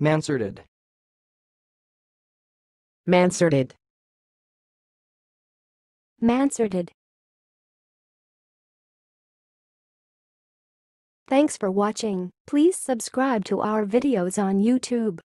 Mansarded. Mansarded. Mansarded. Thanks for watching. Please subscribe to our videos on YouTube.